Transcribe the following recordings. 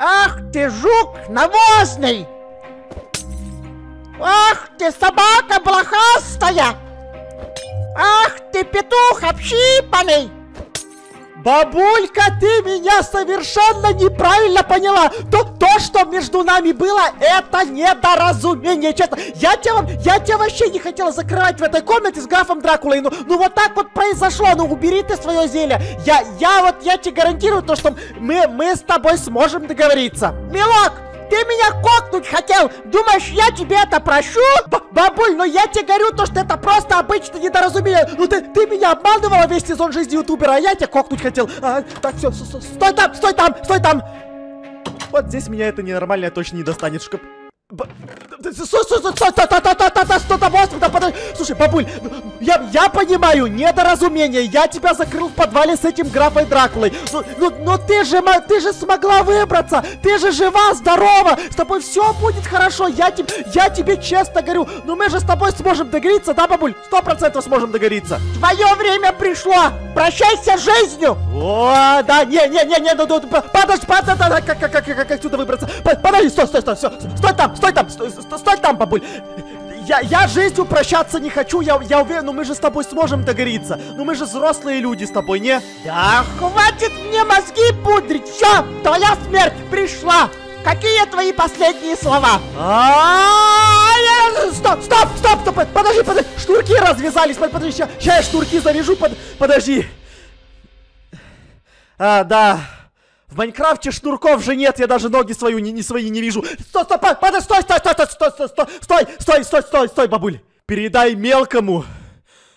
Ах ты жук навозный! Ах ты собака блохастая! Ах ты петух общипанный! Бабулька, ты меня совершенно неправильно поняла. То, то, что между нами было, это недоразумение, честно. Я тебя, я тебя вообще не хотела закрывать в этой комнате с графом Дракулой. Ну, ну вот так вот произошло. Ну убери ты свое зелье. Я, я вот, я тебе гарантирую то, что мы, мы с тобой сможем договориться. Милок, ты меня кокнуть хотел! Думаешь, я тебе это прощу? Б бабуль, но я тебе говорю то, что это просто обычное недоразумение. Ну ты, ты меня обманывала весь сезон жизни ютубера, а я тебя кокнуть хотел. А, так, все, стой там, стой там, стой там! Вот здесь меня это ненормальное точно не достанет. Шкоп... Слушай, бабуль, я, я понимаю, недоразумение. Я тебя закрыл в подвале с этим графой Дракулой. Но, но, но ты же, ты же смогла выбраться. Ты же жива, здорова. С тобой все будет хорошо. Я, тебе, я тебе честно говорю. Ну мы же с тобой сможем договориться, да, бабуль? Сто процентов сможем договориться. Твое время пришло. Прощайся с жизнью. О, да, не, не, не, не, ну, ну, подожди, подожди, как, как, как, как отсюда выбраться? Подожди, стой, стой, стой, стой, стой там, стой там, стой, стой, стой там, бабуль. Я, я жизнью прощаться не хочу, я, я уверен, но мы же с тобой сможем договориться. Ну мы же взрослые люди с тобой, не? Да хватит мне мозги пудрить, все, твоя смерть пришла. Какие твои последние слова? Стоп, стоп, стоп, стоп, подожди, подожди, шнурки развязались, подожди, сейчас я шнурки завяжу, подожди. А, да, в Майнкрафте шнурков же нет, я даже ноги свою не, не свои не вижу. Стой, стой, подожди, стой, стой, стой, стой, стой, стой, стой, стой, стой, стой, стой, бабуль. Передай мелкому,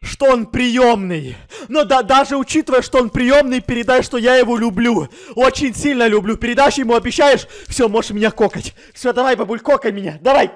что он приемный. Но да, даже учитывая, что он приемный, передай, что я его люблю. Очень сильно люблю. Передашь ему, обещаешь? Все, можешь меня кокать. Все, давай, бабуль, кокай меня. Давай.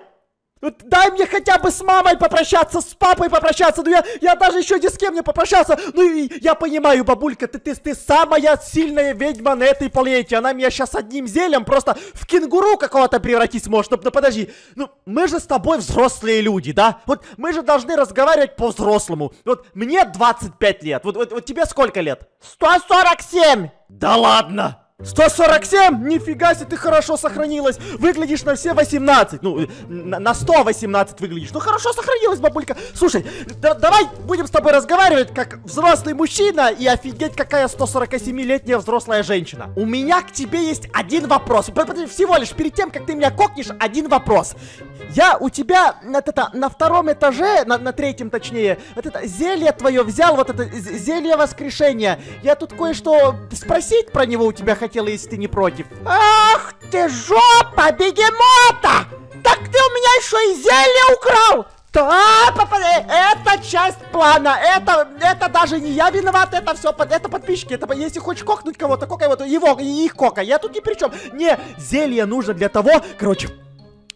Дай мне хотя бы с мамой попрощаться, с папой попрощаться. Ну я, я даже еще ни с кем не попрощался. Ну и я понимаю, бабулька, ты, ты, ты самая сильная ведьма на этой планете. Она меня сейчас одним зельем просто в кенгуру какого-то превратить сможет. Ну, ну подожди, ну мы же с тобой взрослые люди, да? Вот мы же должны разговаривать по-взрослому. Вот мне 25 лет. Вот, вот, вот тебе сколько лет? 147. Да ладно. 147? Нифига себе, ты хорошо сохранилась. Выглядишь на все 18. Ну, на, на 118 выглядишь. Ну, хорошо сохранилась, бабулька. Слушай, да, давай будем с тобой разговаривать как взрослый мужчина и офигеть, какая 147-летняя взрослая женщина. У меня к тебе есть один вопрос. Всего лишь перед тем, как ты меня кокнешь, один вопрос. Я у тебя вот это, на втором этаже, на, на третьем точнее, вот это зелье твое взял, вот это зелье воскрешения. Я тут кое-что спросить про него у тебя хотела, если ты не против. Ах ты жопа бегемота! Так ты у меня еще и зелье украл! Да, это часть плана, это, это даже не я виноват, это все, это подписчики, это, если хочешь кокнуть кого-то, кокай вот его, их кока, я тут ни при чем. Не, зелье нужно для того, короче,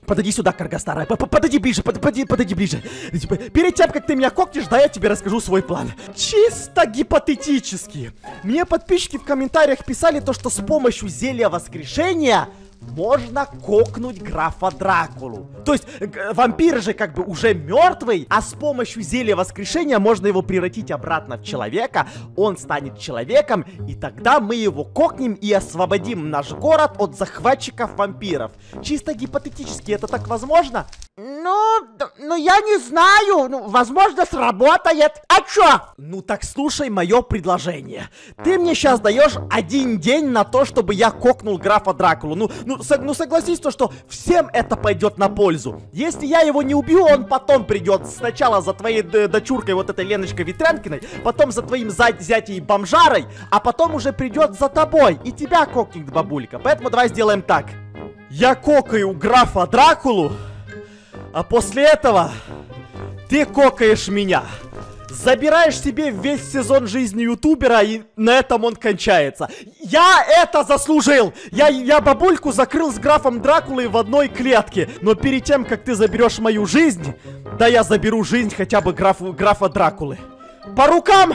Подойди сюда, карга старая. Подойди ближе, подойди, подойди ближе. Типа, перед тем, как ты меня кокнешь, да, я тебе расскажу свой план. Чисто гипотетически. Мне подписчики в комментариях писали то, что с помощью зелья воскрешения можно кокнуть графа Дракулу. То есть вампир же как бы уже мертвый, а с помощью зелья воскрешения можно его превратить обратно в человека, он станет человеком, и тогда мы его кокнем и освободим наш город от захватчиков вампиров. Чисто гипотетически это так возможно? Ну, ну я не знаю, ну, возможно сработает. А чё? Ну так слушай мое предложение. Ты мне сейчас даешь один день на то, чтобы я кокнул графа Дракулу. Ну, ну, ну согласись, то, что всем это пойдет на пользу. Если я его не убью, он потом придет сначала за твоей дочуркой, вот этой Леночкой Ветрянкиной, потом за твоим зятей Бомжарой, а потом уже придет за тобой и тебя кокнет бабулька. Поэтому давай сделаем так. Я кокаю графа Дракулу, а после этого ты кокаешь меня. Забираешь себе весь сезон жизни ютубера, и на этом он кончается. Я это заслужил! Я, я бабульку закрыл с графом Дракулой в одной клетке. Но перед тем, как ты заберешь мою жизнь, да я заберу жизнь хотя бы графу, графа Дракулы. По рукам!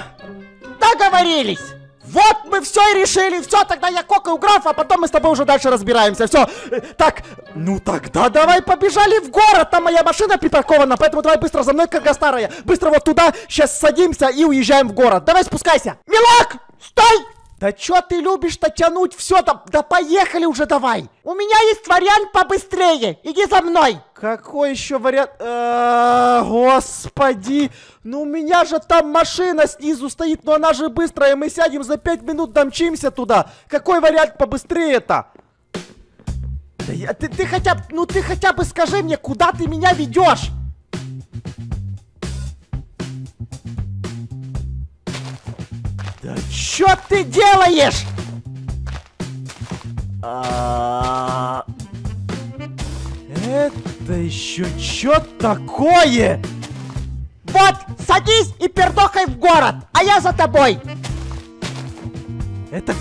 Договорились! Вот мы все и решили, все, тогда я кокаю графа, а потом мы с тобой уже дальше разбираемся, все. Так, ну тогда давай побежали в город, там моя машина припаркована, поэтому давай быстро за мной, как старая. Быстро вот туда, сейчас садимся и уезжаем в город. Давай спускайся. Милок, стой! Да чё ты любишь-то тянуть? Все, да, да поехали уже давай. У меня есть вариант побыстрее. Иди за мной. Какой еще вариант? А, господи, ну у меня же там машина снизу стоит, но она же быстрая, мы сядем за пять минут, домчимся туда. Какой вариант побыстрее-то? Да я, ты, ты хотя бы, ну ты хотя бы скажи мне, куда ты меня ведешь? Да что ты делаешь? А, Это еще что такое? Вот, садись и пердохай в город, а я за тобой. Это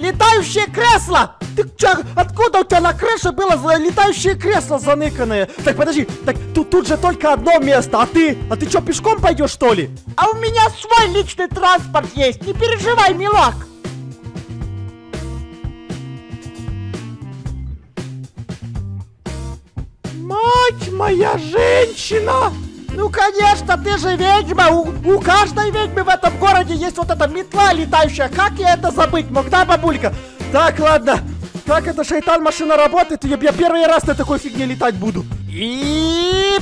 летающее кресло! Ты чё, откуда у тебя на крыше было летающее кресло заныканное? Так, подожди, так тут, тут же только одно место, а ты? А ты что, пешком пойдешь, что ли? А у меня свой личный транспорт есть, не переживай, милок! Мать моя женщина! Ну, конечно, ты же ведьма. У, у каждой ведьмы в этом городе есть вот эта метла летающая. Как я это забыть мог, да, бабулька? Так, ладно. Как эта шайтан машина работает, я, я первый раз на такой фигне летать буду. И...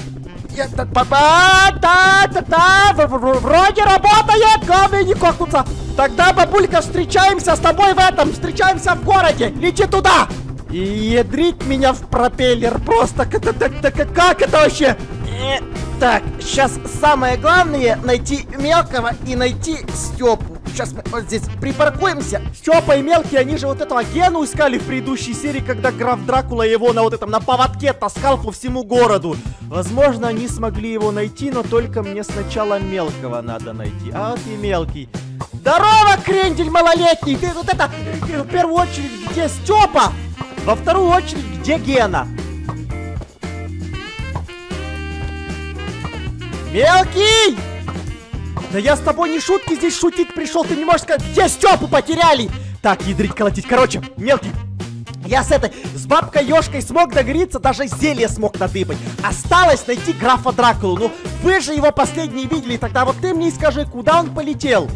Вроде работает, главное не кокнуться. Тогда, бабулька, встречаемся с тобой в этом, встречаемся в городе. Лети туда. И ядрить меня в пропеллер просто. Это, как это вообще? Э, так, сейчас самое главное найти мелкого и найти Степу. Сейчас мы вот здесь припаркуемся. Степа и мелкий, они же вот этого Гену искали в предыдущей серии, когда граф Дракула его на вот этом, на поводке таскал по всему городу. Возможно, они смогли его найти, но только мне сначала мелкого надо найти. А вот и мелкий. Здорово, крендель малолетний! Ты вот это, в первую очередь, где Степа? Во вторую очередь, где Гена? Мелкий! Да я с тобой не шутки здесь шутить пришел, ты не можешь сказать, где Степу потеряли? Так, ядрить, колотить. Короче, мелкий, я с этой, с бабкой Ёшкой смог договориться, даже зелье смог надыбать. Осталось найти графа Дракулу. Ну, вы же его последний видели, тогда вот ты мне скажи, куда он полетел?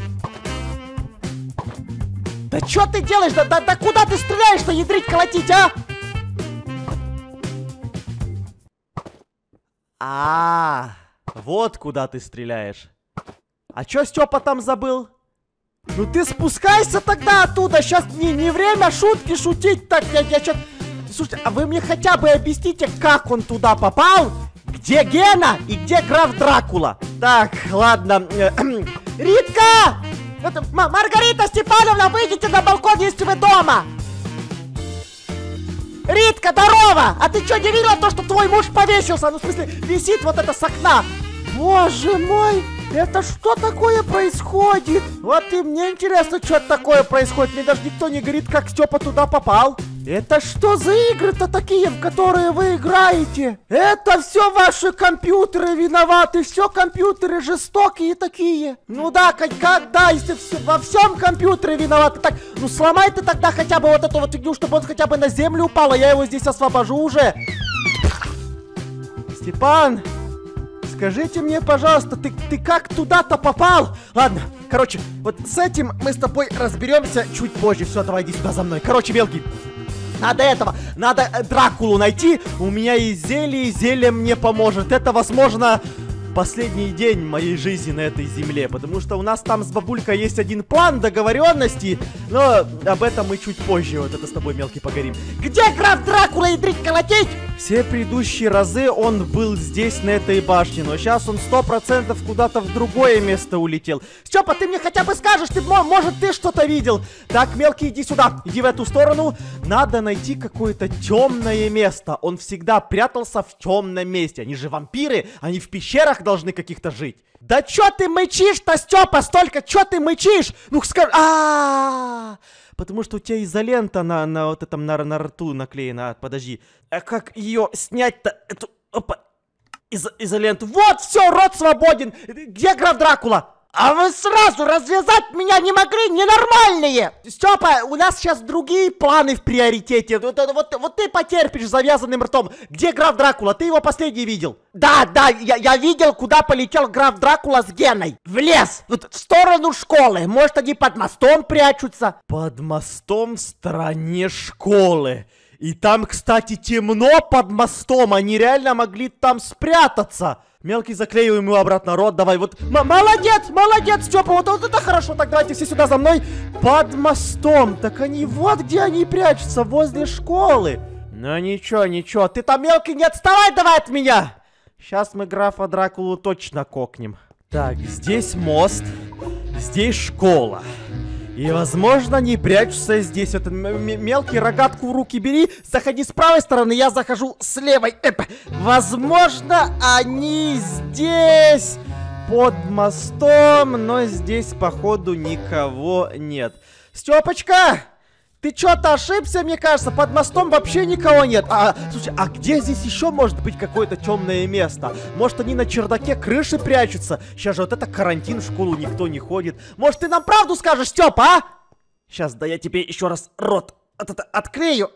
Да что ты делаешь? Да, да, да куда ты стреляешь-то, ядрить, колотить, а? А, -а, -а. Вот куда ты стреляешь. А чё Степа там забыл? Ну ты спускайся тогда оттуда. Сейчас не, не время шутки шутить. Так, я, я сейчас... Слушайте, а вы мне хотя бы объясните, как он туда попал? Где Гена и где граф Дракула? Так, ладно. Ритка! Это, Маргарита Степановна, выйдите на балкон, если вы дома! Ритка, здорово! А ты что, не видела то, что твой муж повесился? Ну, в смысле, висит вот это с окна. Боже мой, это что такое происходит? Вот и мне интересно, что такое происходит. Мне даже никто не говорит, как Степа туда попал. Это что за игры-то такие, в которые вы играете? Это все ваши компьютеры виноваты, все компьютеры жестокие такие. Ну да, как, да, если все, во всем компьютеры виноваты. Так, ну сломай ты тогда хотя бы вот эту вот фигню, чтобы он хотя бы на землю упал, а я его здесь освобожу уже. Степан, скажите мне, пожалуйста, ты, ты как туда-то попал? Ладно, короче, вот с этим мы с тобой разберемся чуть позже. Все, давай иди сюда за мной. Короче, мелкий, надо этого, надо э, Дракулу найти. У меня есть зелье, и зелье мне поможет. Это, возможно, последний день моей жизни на этой земле, потому что у нас там с бабулькой есть один план договоренности, но об этом мы чуть позже вот это с тобой мелкий поговорим. Где граф Дракула и дрить колотить? Все предыдущие разы он был здесь, на этой башне, но сейчас он сто процентов куда-то в другое место улетел. Степа, ты мне хотя бы скажешь, ты, может, ты что-то видел? Так, мелкий, иди сюда, иди в эту сторону. Надо найти какое-то темное место. Он всегда прятался в темном месте. Они же вампиры, они в пещерах должны каких-то жить. Да чё ты мычишь-то, Степа, столько? Чё ты мычишь? Ну, скажи... а Потому что у тебя изолента на, на вот этом, на, на рту наклеена. А, подожди. А как ее снять-то? Эту... Опа. Из изоленту. Вот, все, рот свободен. Где граф Дракула? А вы сразу развязать меня не могли, ненормальные! Степа, у нас сейчас другие планы в приоритете. Вот, вот, вот ты потерпишь завязанным ртом. Где граф Дракула? Ты его последний видел? Да, да, я, я видел, куда полетел граф Дракула с Геной. В лес, вот в сторону школы. Может, они под мостом прячутся? Под мостом в стороне школы. И там, кстати, темно под мостом. Они реально могли там спрятаться. Мелкий заклеил ему обратно рот, давай, вот, М молодец, молодец, Степа, вот, вот это хорошо, так давайте все сюда за мной, под мостом, так они, вот где они прячутся, возле школы. Ну ничего, ничего, ты там, мелкий, не отставай давай от меня. Сейчас мы графа Дракулу точно кокнем. Так, здесь мост, здесь школа. И, возможно, не прячутся здесь. Это мелкий рогатку в руки бери. Заходи с правой стороны, я захожу с левой. Эп. Возможно, они здесь под мостом, но здесь, походу, никого нет. Степочка! Ты что-то ошибся, мне кажется, под мостом вообще никого нет. А, слушай, а где здесь еще может быть какое-то темное место? Может, они на чердаке крыши прячутся? Сейчас же вот это карантин, в школу никто не ходит. Может, ты нам правду скажешь, Степа, а? Сейчас, да я тебе еще раз рот от -от открою.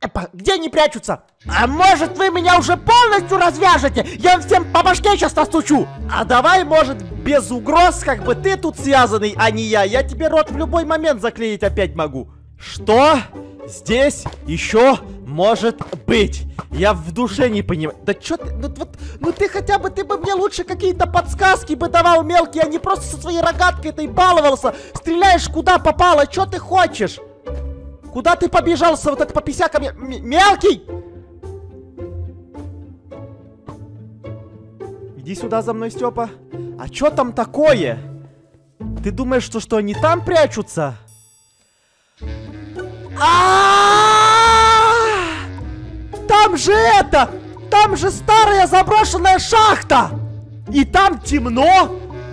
Эпа, где они прячутся? А может вы меня уже полностью развяжете? Я всем по башке сейчас настучу. А давай, может, без угроз, как бы ты тут связанный, а не я. Я тебе рот в любой момент заклеить опять могу. Что здесь еще может быть? Я в душе не понимаю. Да что ты, ну, вот, ну ты хотя бы, ты бы мне лучше какие-то подсказки бы давал мелкие, а не просто со своей рогаткой этой баловался. Стреляешь куда попало, что ты хочешь? Куда ты побежался, вот это по писякам? Мелкий! Иди сюда за мной, Степа. А что там такое? Ты думаешь, что, что они там прячутся? А! Там же это! Там же старая заброшенная шахта! И там темно,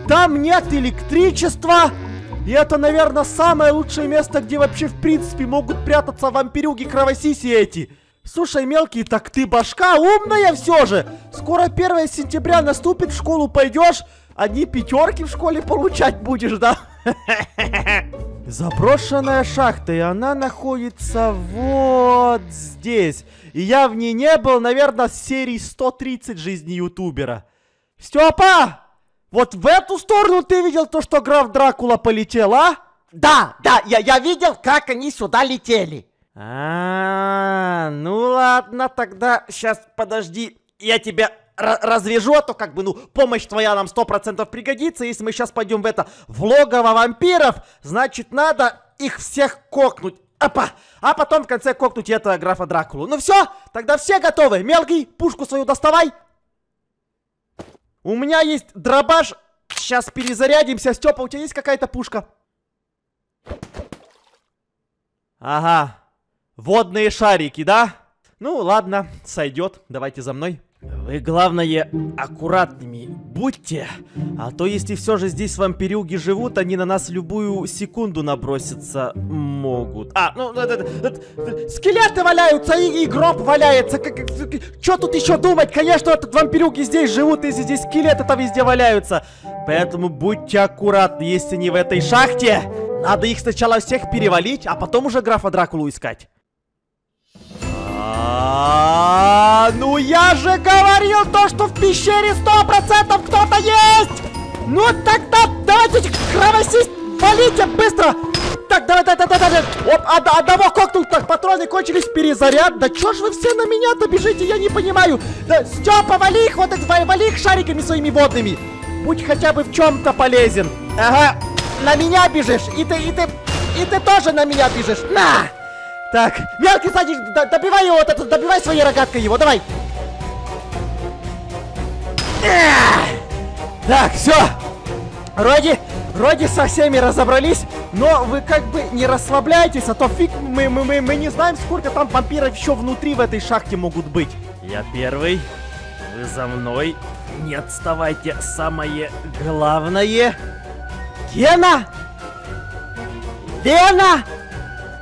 там нет электричества. И это, наверное, самое лучшее место, где вообще, в принципе, могут прятаться вампирюги кровосиси эти. Слушай, мелкий, так ты башка умная все же. Скоро 1 сентября наступит, в школу пойдешь, одни пятерки в школе получать будешь, да? Заброшенная шахта, и она находится вот здесь. И я в ней не был, наверное, с серии 130 жизни ютубера. Степа! Вот в эту сторону ты видел то, что граф Дракула полетел, а? Да, да, я, я видел, как они сюда летели. А, -а, -а ну ладно, тогда сейчас подожди, я тебя развяжу, а то как бы, ну, помощь твоя нам сто процентов пригодится. Если мы сейчас пойдем в это, в логово вампиров, значит, надо их всех кокнуть. Опа! А потом в конце кокнуть этого графа Дракулу. Ну все, тогда все готовы. Мелкий, пушку свою доставай. У меня есть дробаш. Сейчас перезарядимся. Степа, у тебя есть какая-то пушка? Ага. Водные шарики, да? Ну, ладно, сойдет. Давайте за мной. Вы, главное, аккуратными будьте, а то если все же здесь вампирюги живут, они на нас любую секунду наброситься могут. А, ну, это, это, скелеты валяются и, и гроб валяется. Что тут еще думать? Конечно, этот вампирюги здесь живут, если здесь скелеты-то везде валяются. Поэтому будьте аккуратны, если не в этой шахте. Надо их сначала всех перевалить, а потом уже графа Дракулу искать. А, ну я же говорил то, что в пещере сто процентов кто-то есть! Ну тогда давайте кровосись, валите быстро! Так, давай, давай, давай, давай! Оп, од одного кокнул, так, патроны кончились, перезаряд. Да чё ж вы все на меня-то бежите, я не понимаю. Да, Степа, вали их, вот это, вали их шариками своими водными. Будь хотя бы в чем-то полезен. Ага, на меня бежишь, и ты, и ты, и ты тоже на меня бежишь. На! Так, мелкий садик, добивай его, добивай своей рогаткой его, давай. Так, все. Вроде, вроде со всеми разобрались, но вы как бы не расслабляйтесь, а то фиг мы, мы, мы, мы не знаем, сколько там вампиров еще внутри в этой шахте могут быть. Я первый, вы за мной, не отставайте, самое главное... Гена! Лена!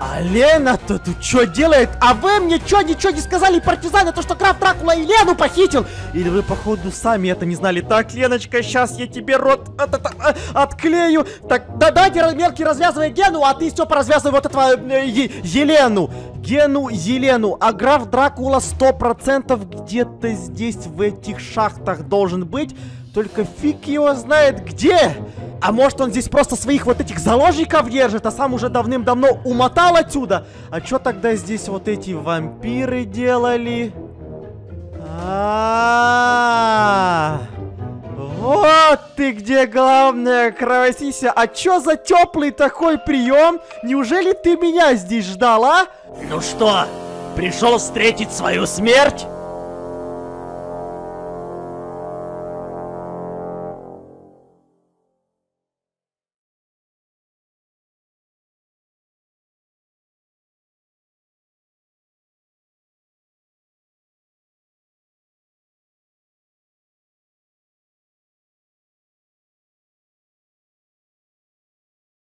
А Лена-то тут что делает? А вы мне что, ничего не сказали, партизаны, то, что граф Дракула и Лену похитил? Или вы, походу, сами это не знали? Так, Леночка, сейчас я тебе рот от, от, от, отклею. Так, да дайте, мелкий, развязывай Гену, а ты, Степа, развязывай вот этого э, Елену. Гену, Елену. А граф Дракула 100% где-то здесь, в этих шахтах должен быть. Только фиг его знает где. А может он здесь просто своих вот этих заложников держит, а сам уже давным-давно умотал отсюда? А что тогда здесь вот эти вампиры делали? А, -а, -а, Вот ты где, главное, кровосися. А чё за теплый такой прием? Неужели ты меня здесь ждала? Ну что, пришел встретить свою смерть?